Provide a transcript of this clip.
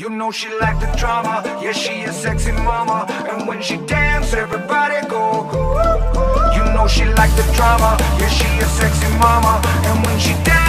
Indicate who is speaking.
Speaker 1: You know she like the drama, yeah she a sexy mama. And when she dance everybody go You know she like the drama, yeah she a sexy mama. And when she dance